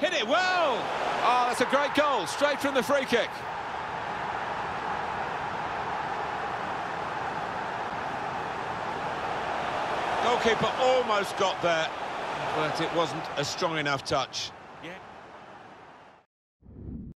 Hit it well! Oh, that's a great goal, straight from the free kick. Goalkeeper almost got there, but it wasn't a strong enough touch.